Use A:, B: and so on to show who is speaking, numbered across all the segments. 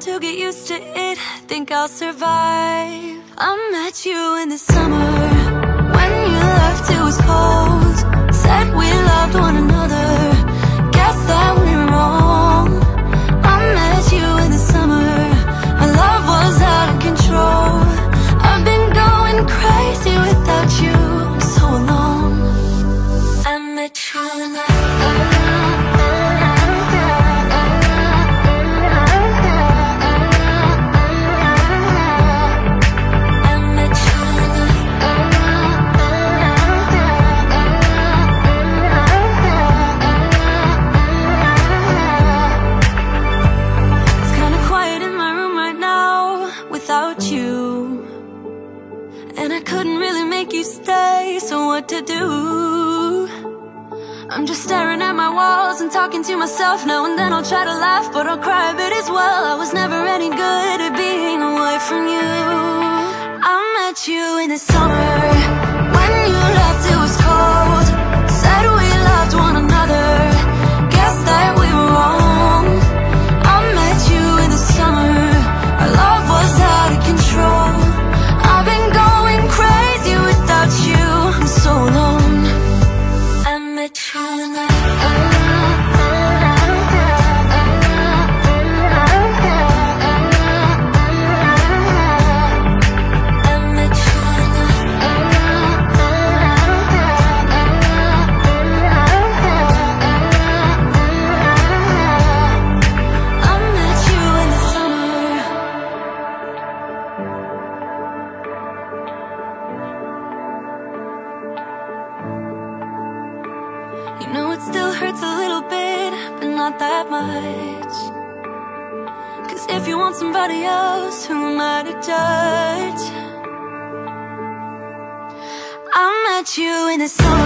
A: to
B: get
A: used to it. Think I'll survive. I met you in the summer When you left it was cold. Said we loved one another to myself now and then I'll try to laugh But I'll cry. A bit as well I was never any good at being away from you. I met you in the summer When you left this summer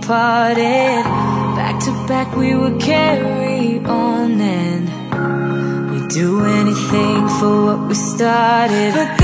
B: parted. Back to back, we would carry on and we'd do anything for what we started. But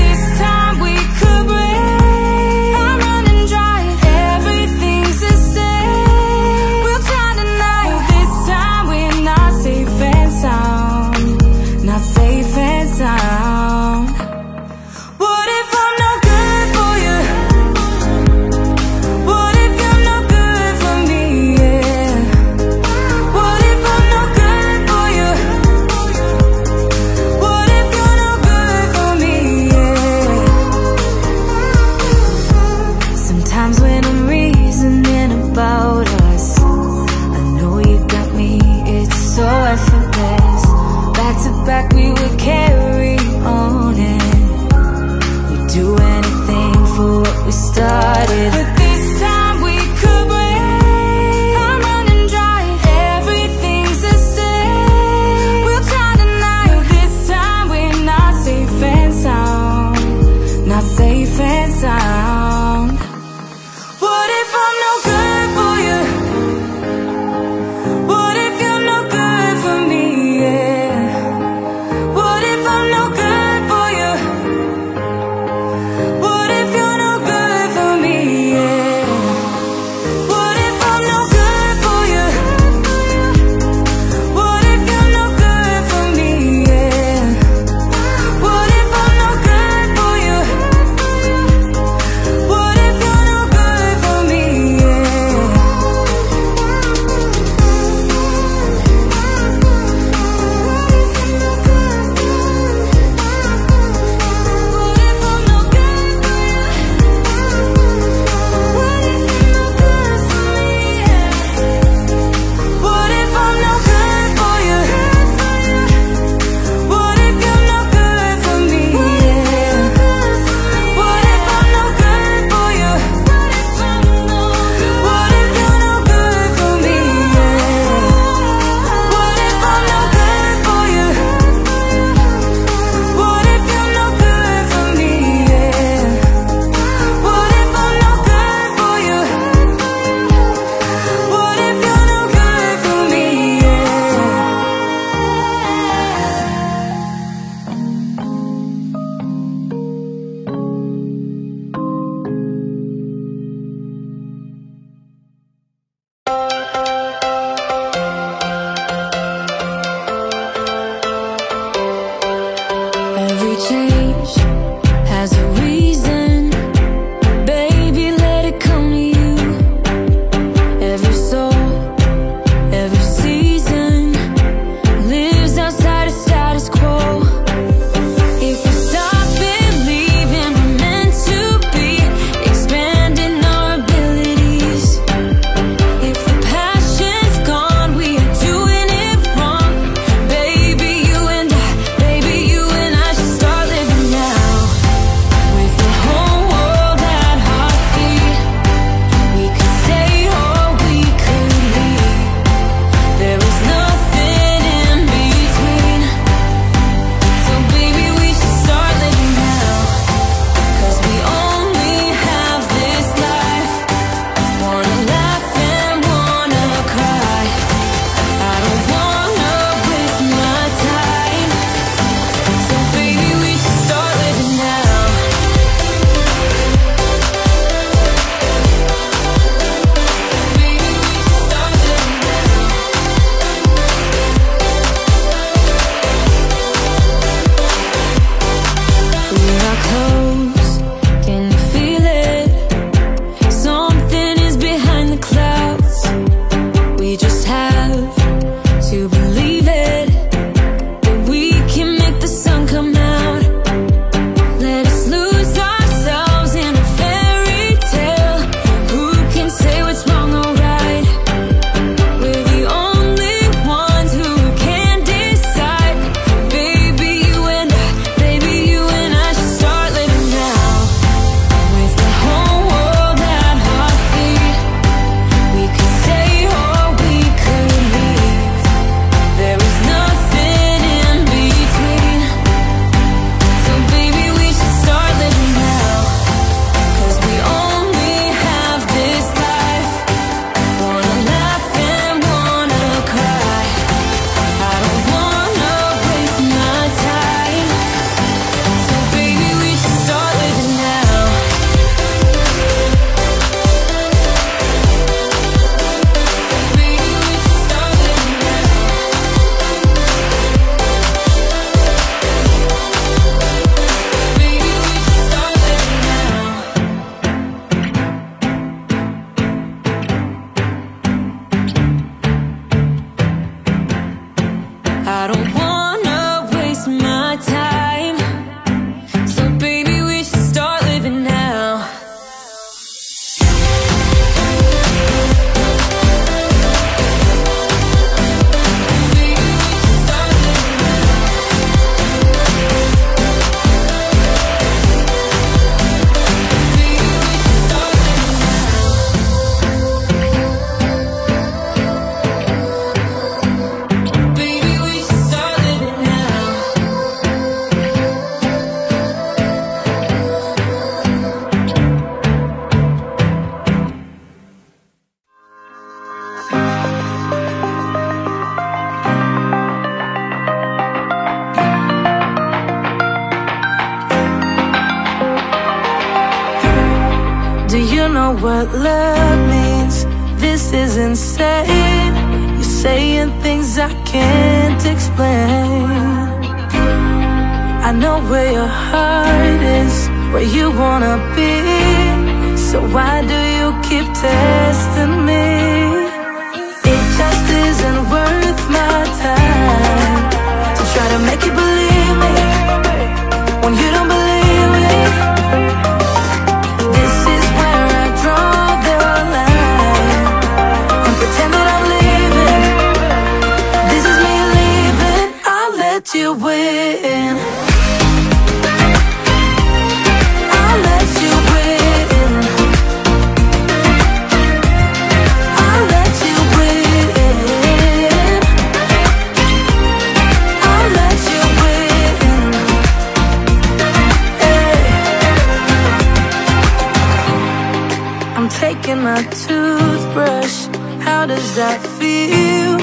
B: my toothbrush. How does that feel?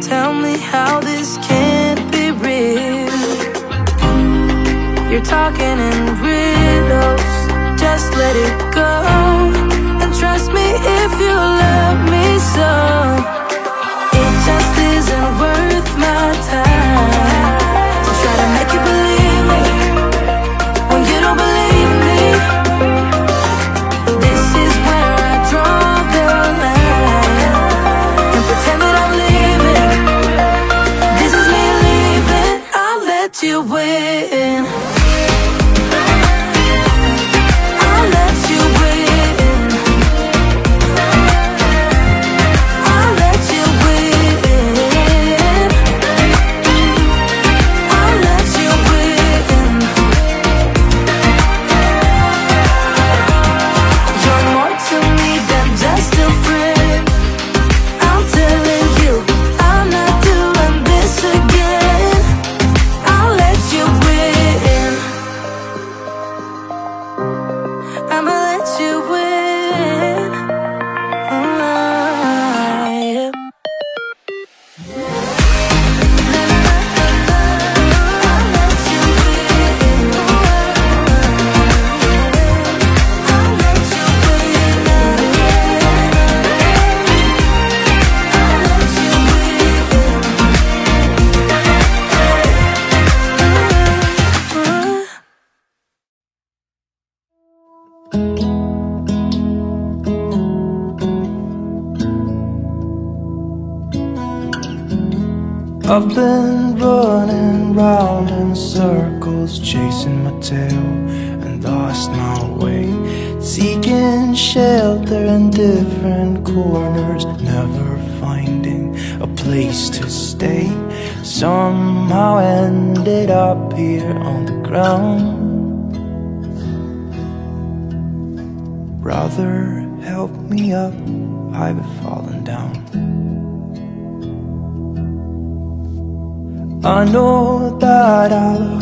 B: Tell me how this can't be real. You're talking in riddles. Just let it go. And trust me if you love me so.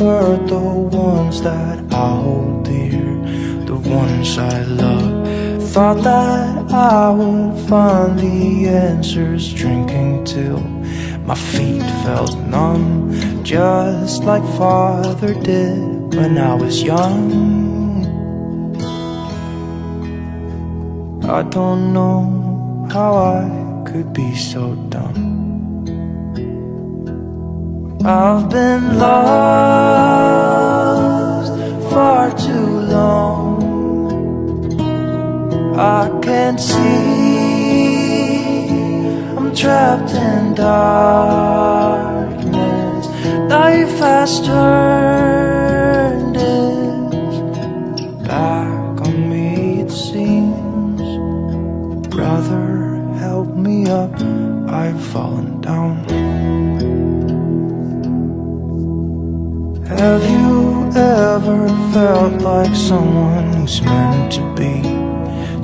C: Hurt the ones that I hold dear, the ones I love. Thought that I would find the answers drinking till my feet felt numb, just like father did when I was young. I don't know how I could be so dumb. I've been lost far too long. I can't see. I'm trapped in darkness. Life has turned Have you ever felt like someone who's meant to be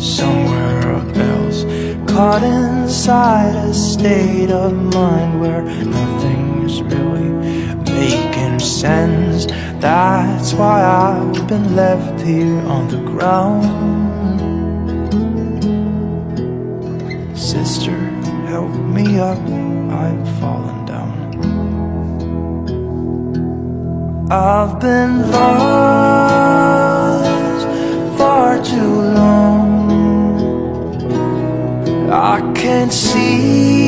C: somewhere else? Caught inside a state of mind where nothing's really making sense. That's why I've been left here on the ground. Sister, help me up, I've fallen I've been lost far too long.
B: I can't see.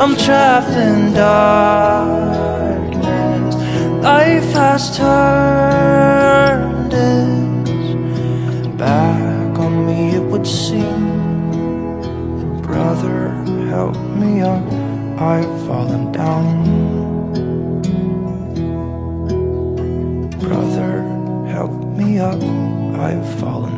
B: I'm trapped in darkness. Life has turned its back on me it would seem. Brother help me up. I've fallen down. brother, help me up. I've fallen.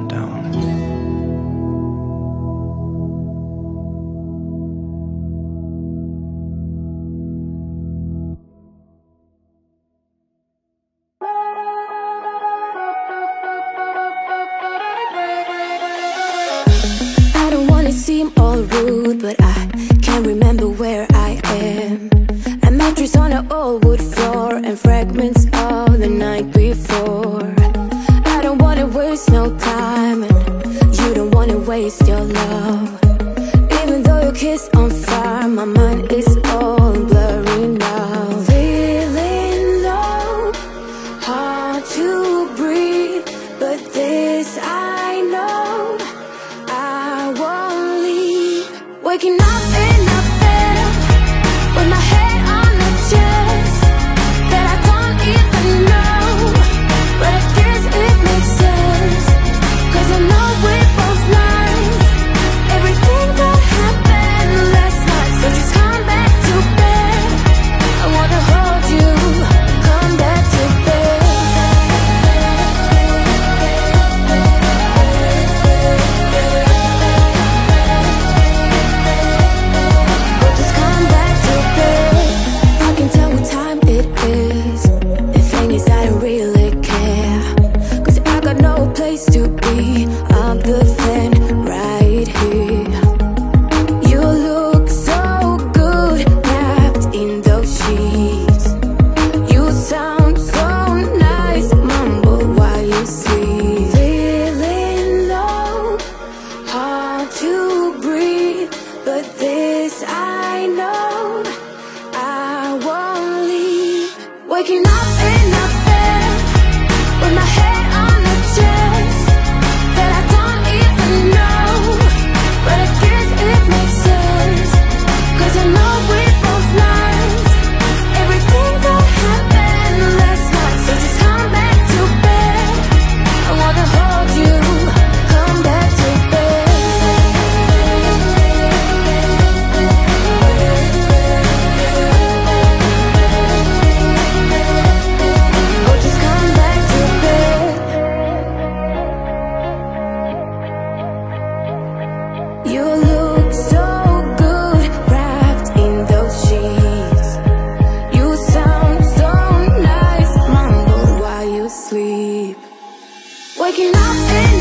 D: something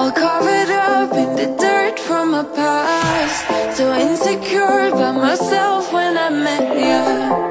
D: All
B: covered up in the dirt from my past. So insecure by myself when I met you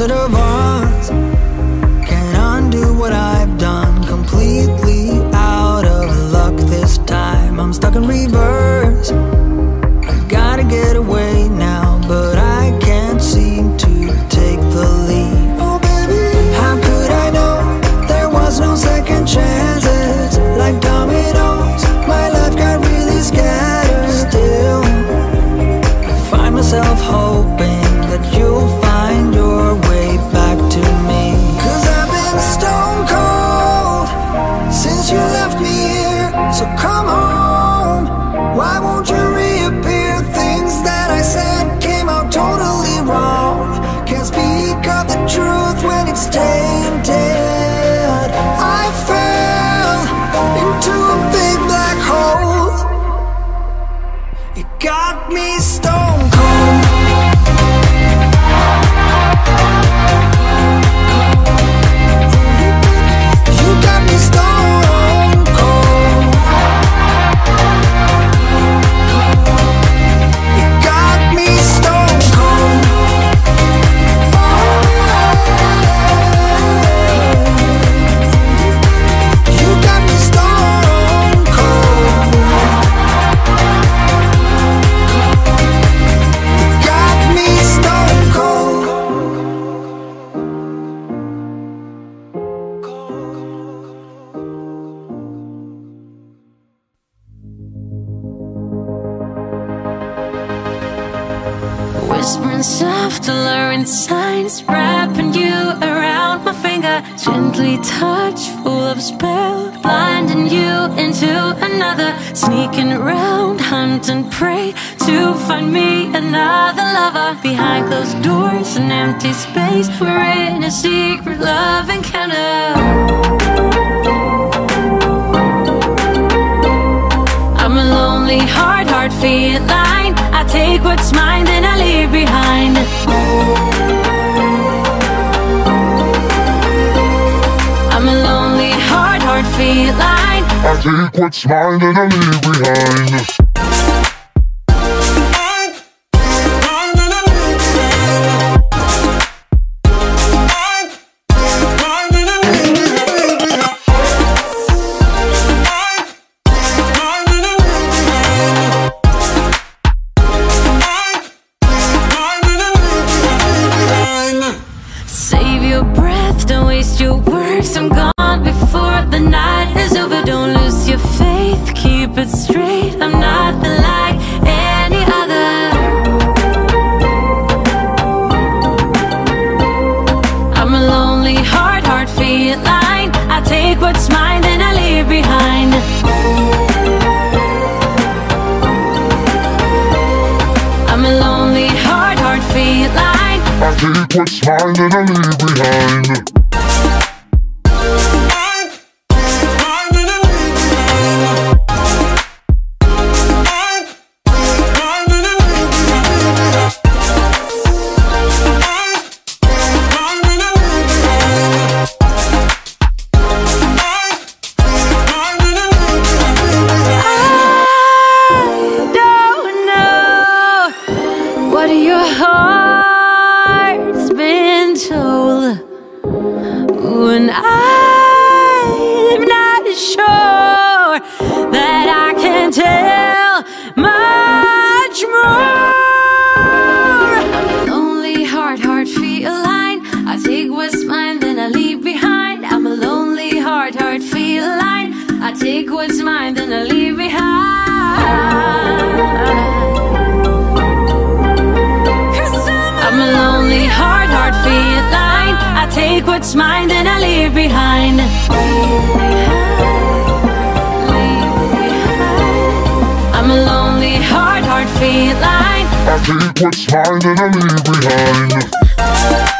B: No
A: pray to
B: find me another lover behind closed doors and empty space. We're in a secret love encounter. I'm a lonely, hard, hard feline. I take what's mine, then I leave behind. I'm a lonely, hard, hard feline.
E: I take what's mine,
B: then I leave behind. heart
E: behind.
B: I'm a lonely heart, hard feline. I take what's mine
E: and I leave behind.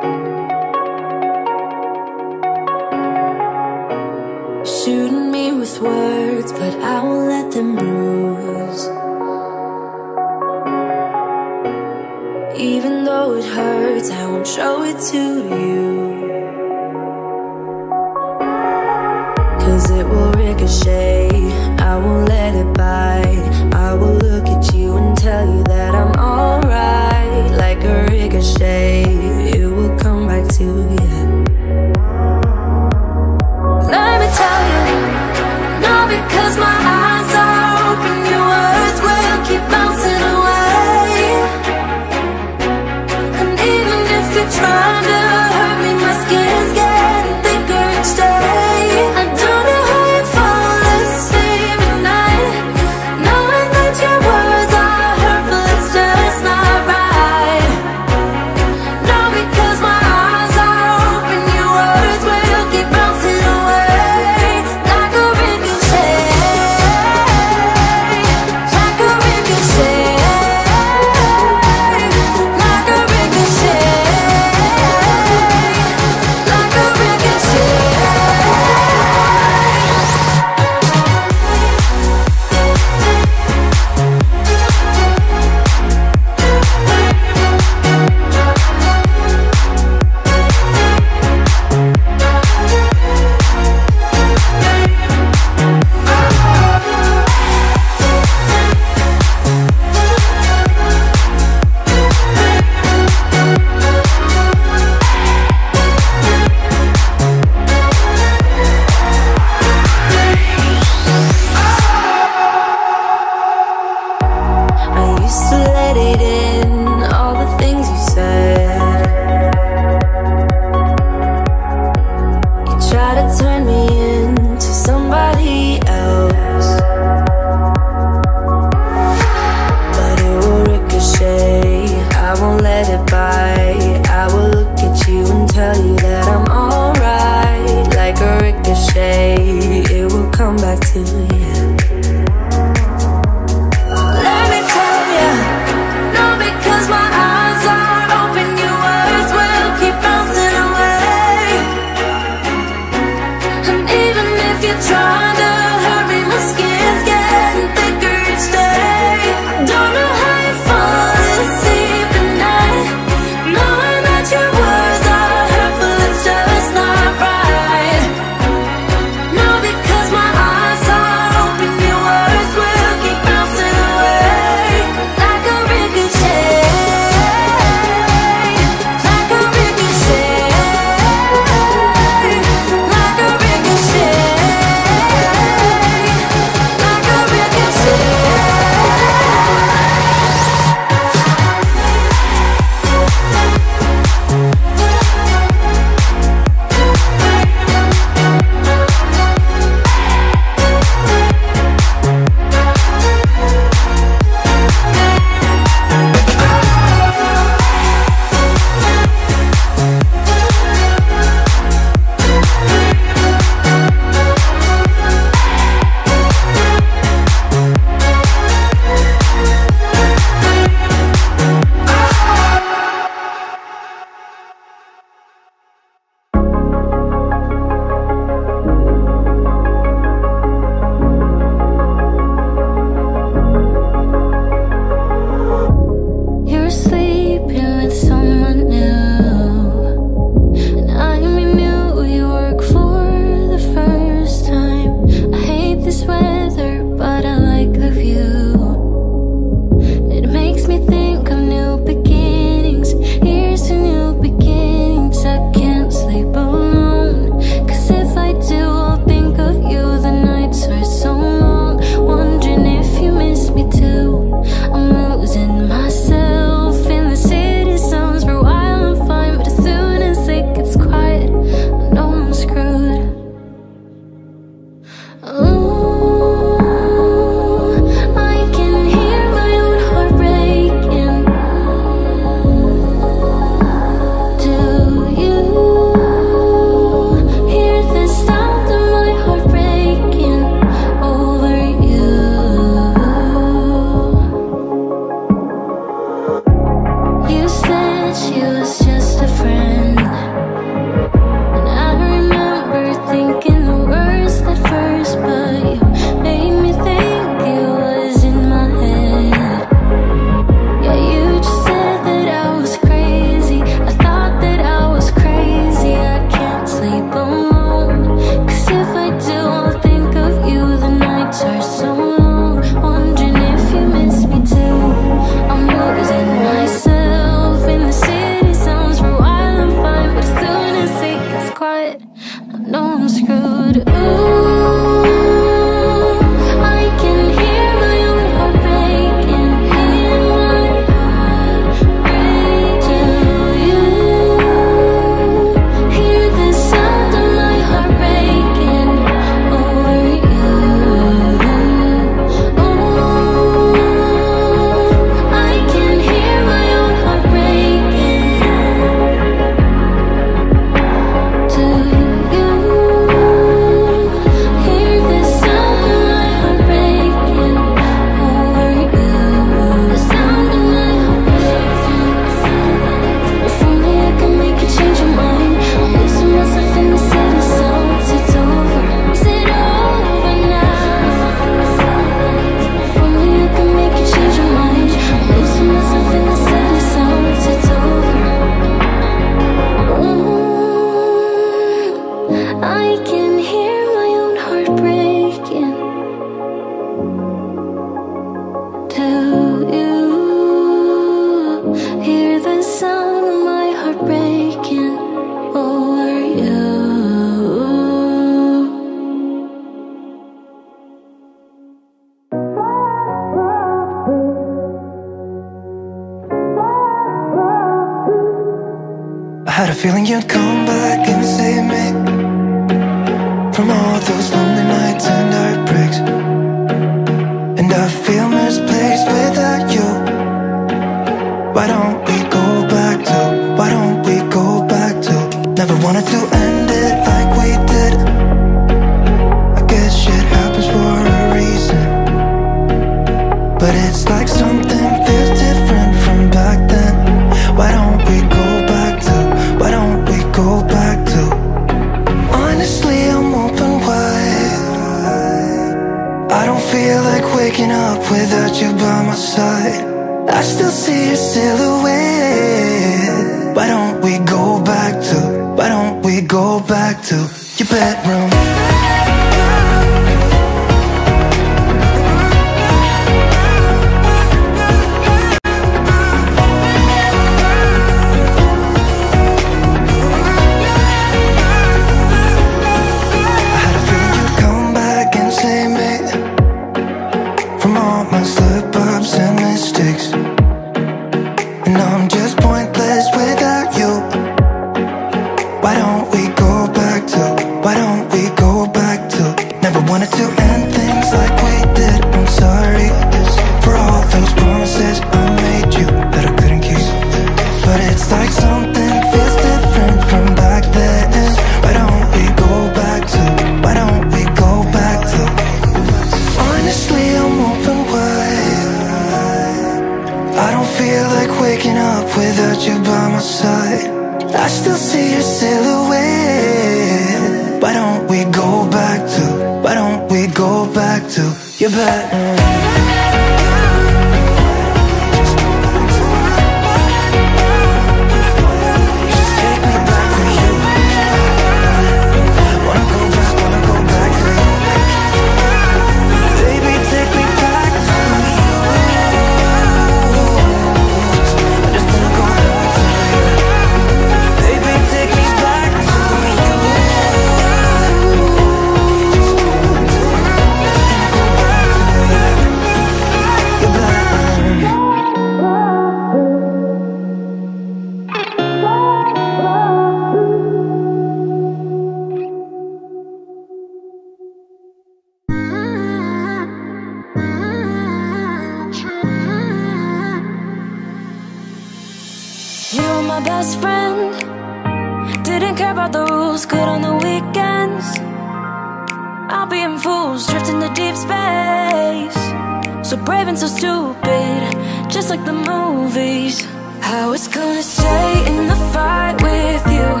B: the movies. How it's gonna stay in the fight with you.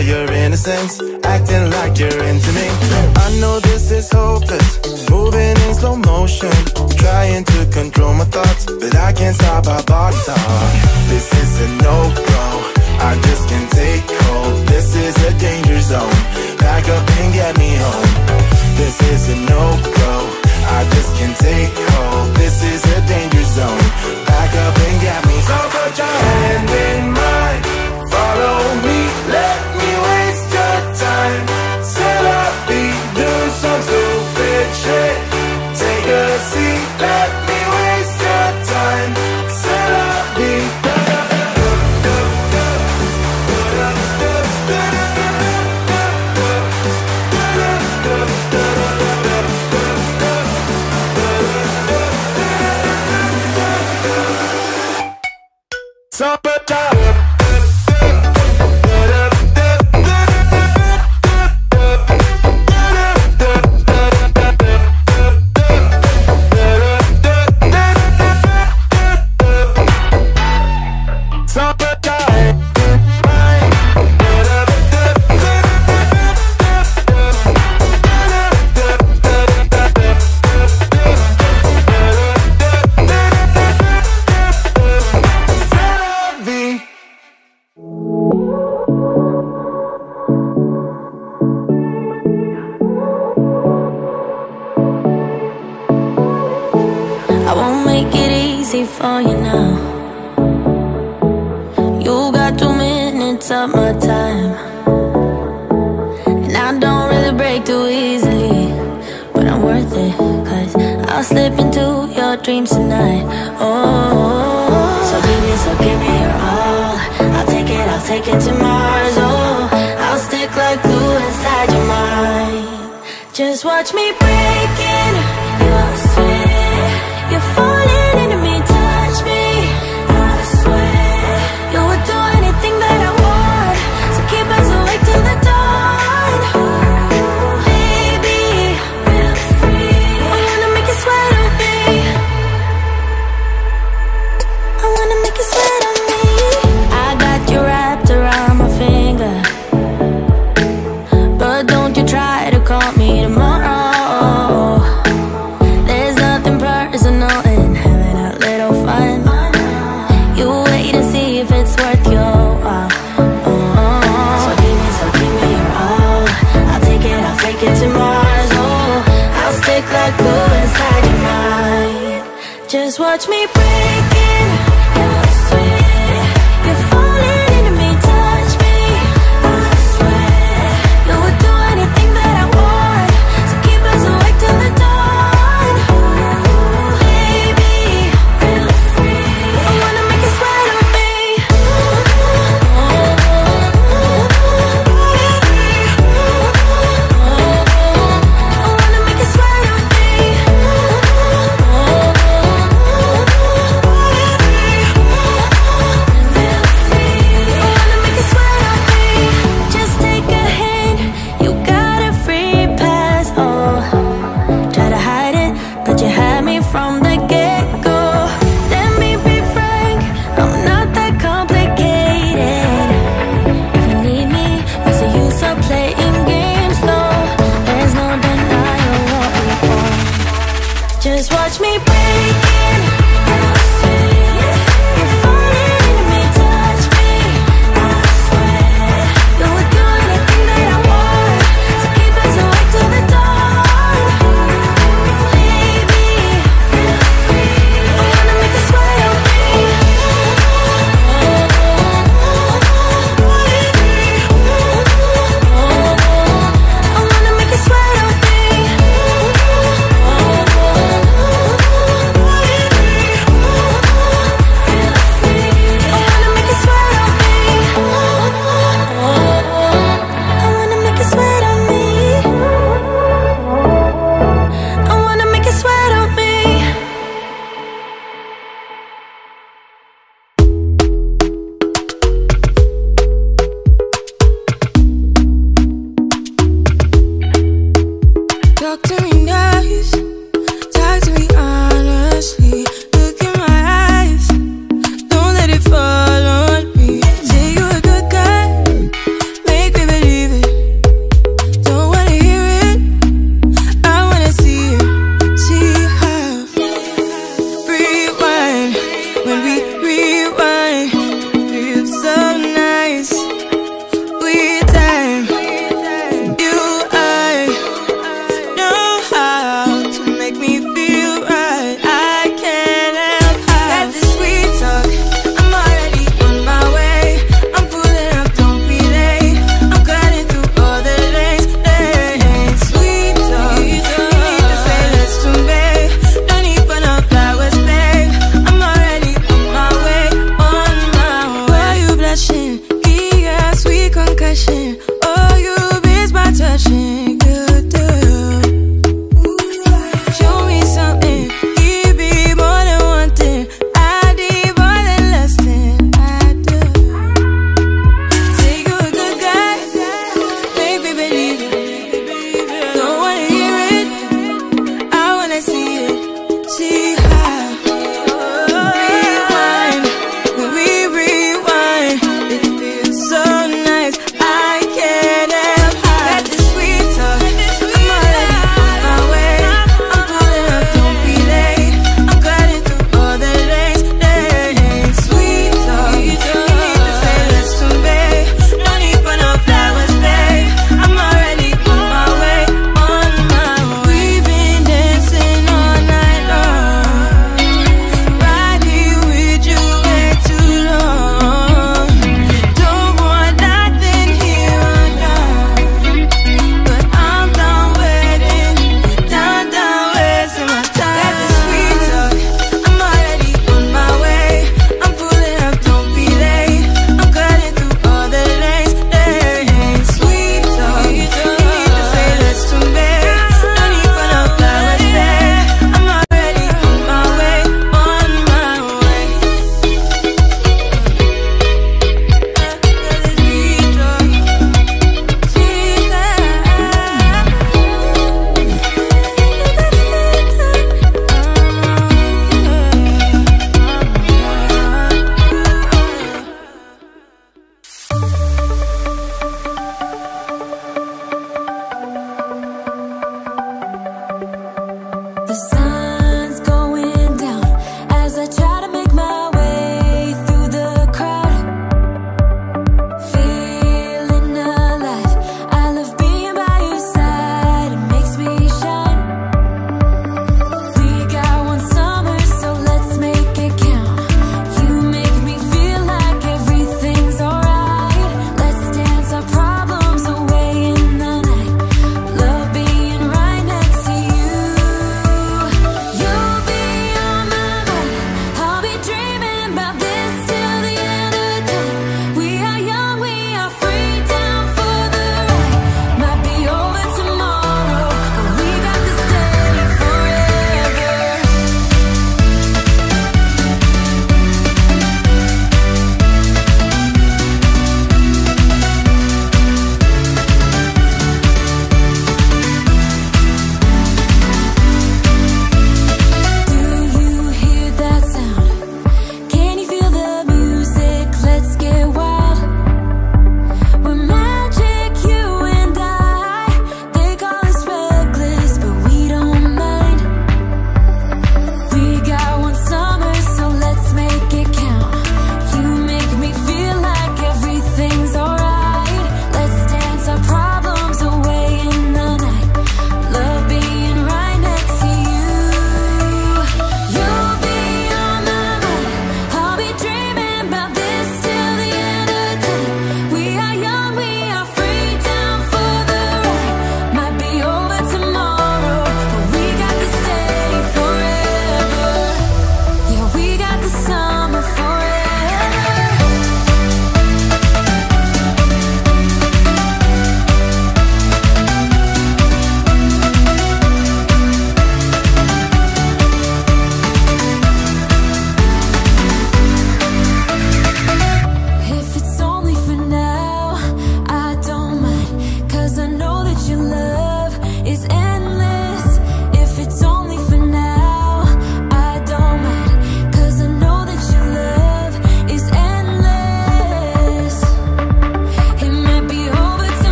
B: your
F: innocence Acting like you're into me I know this is hopeless Moving in slow motion. Trying to control my thoughts But I can't stop my body talk. This is a no-go I just can't take hold. This is a danger zone Back up and get me home. This is a no-go I just can't take hold. This is a danger zone Back up and get me home. So put your hand in
A: my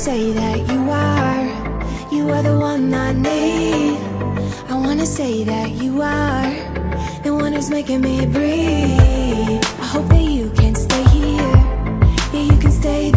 B: say that you are. You are the one I need. I wanna say that you are The one who's making me breathe. I hope that you can stay here. Yeah, you can stay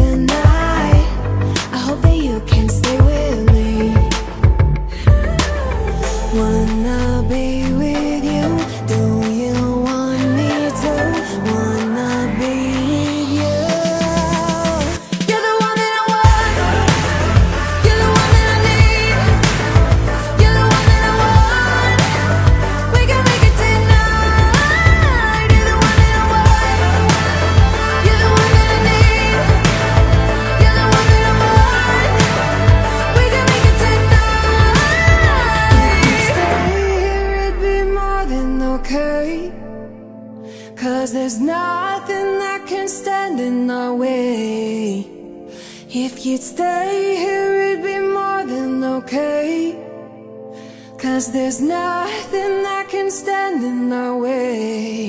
B: there's nothing that can stand in our way.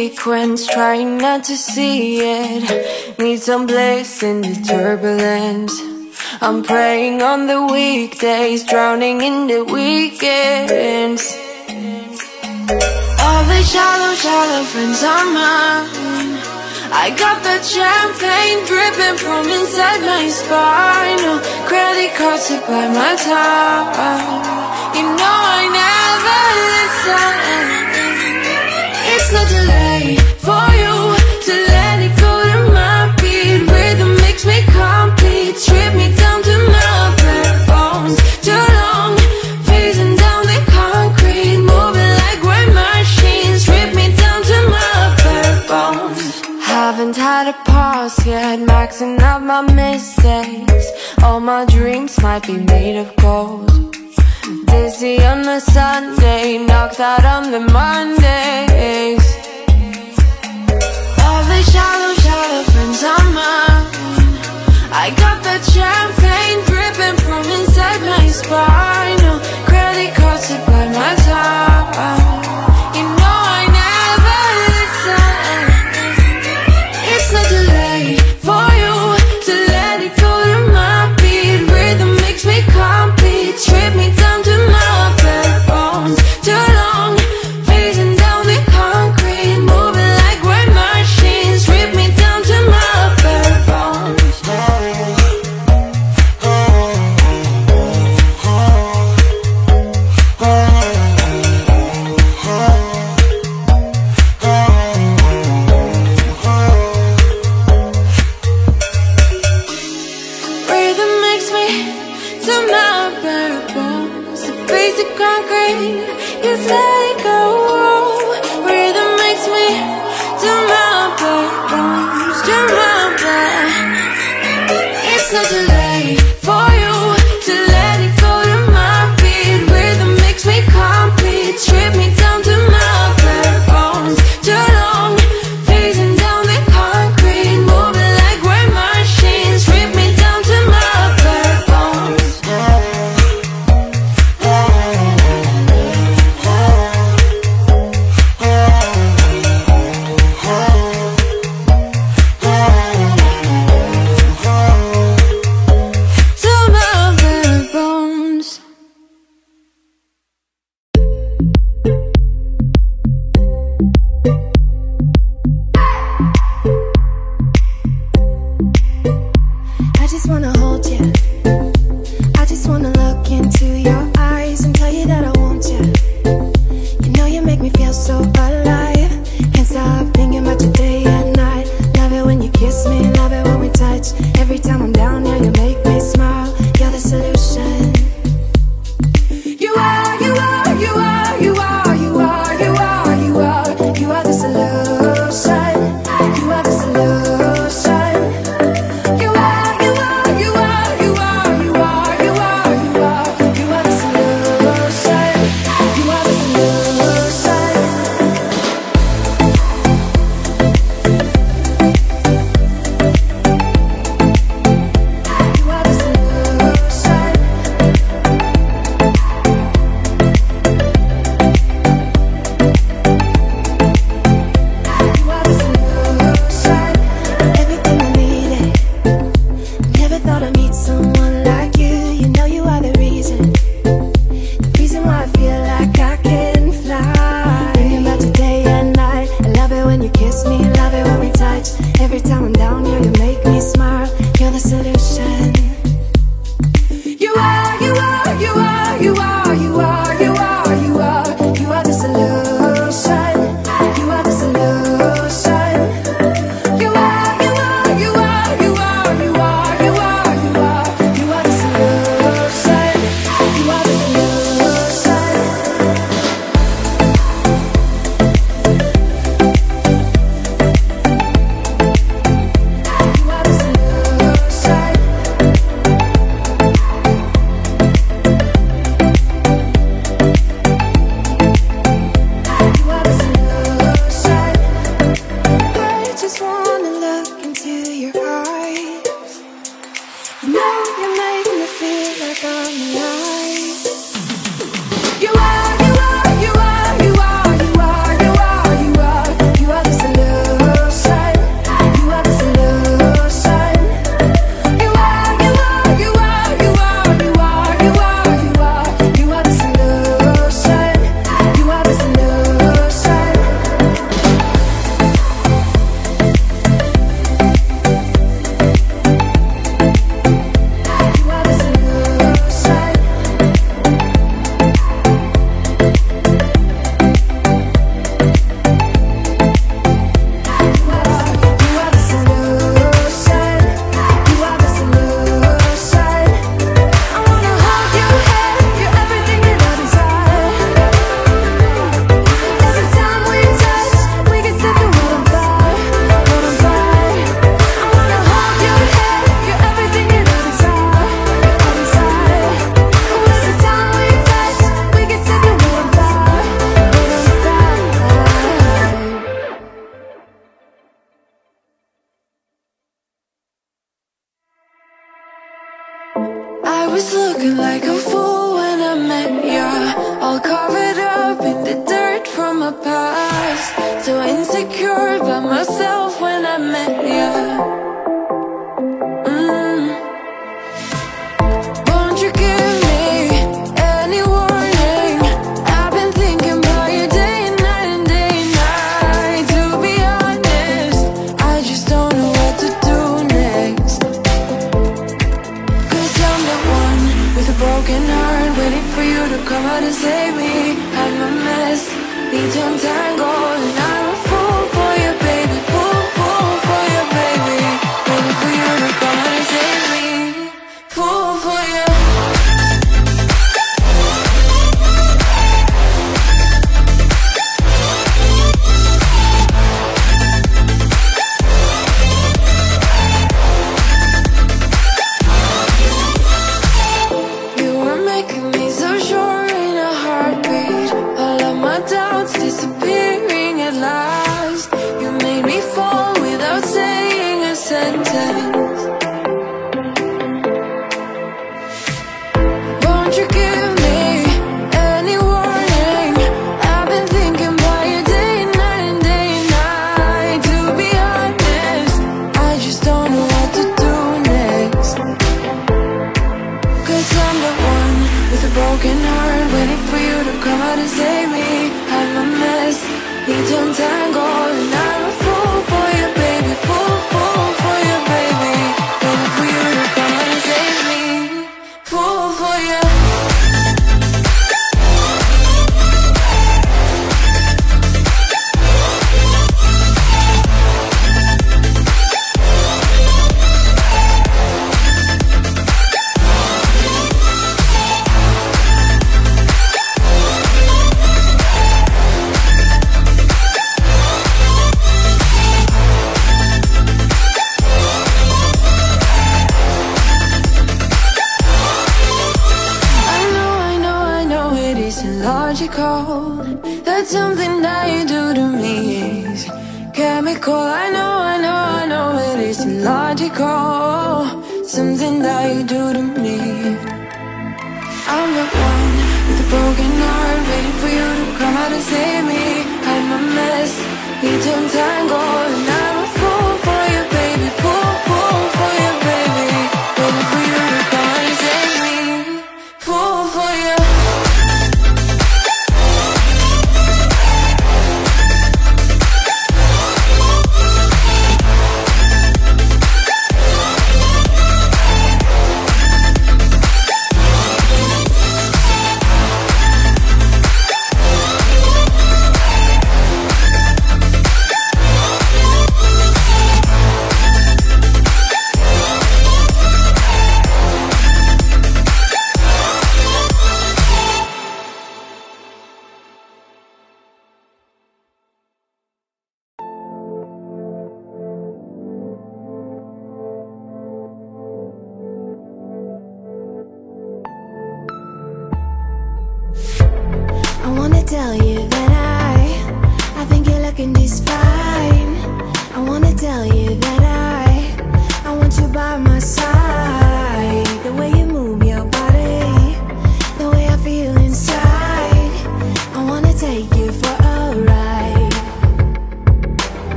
B: Sequence, trying not to see it. Need some bliss in the turbulence. I'm praying on the weekdays, drowning in the weekends. All the shallow, shallow friends are mine. I got the champagne dripping from inside my spine. No credit cards to buy my time. You know I never listen. Late for you to let go to my beat. Rhythm makes me complete. Strip me down to my bare bones. Too long, down the concrete. Moving like machines. Strip me down to my bare bones. Haven't had a pause yet, maxing out my mistakes. All my dreams might be made of gold. Dizzy on a Sunday, knocked out on the Mondays. All the shallow, shallow friends are mine. I got the champagne dripping from inside my spine. No credit cards to buy my time.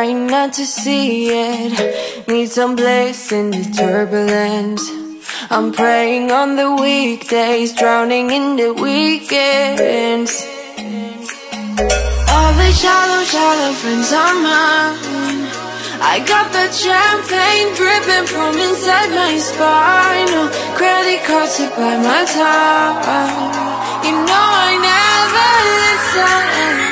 B: trying not to see it. Need some bliss in the turbulence. I'm praying on the weekdays Drowning in the weekends. All the shallow, shallow friends are mine. I got the champagne dripping from inside my spine. No Credit cards to buy my time. You know I never listen.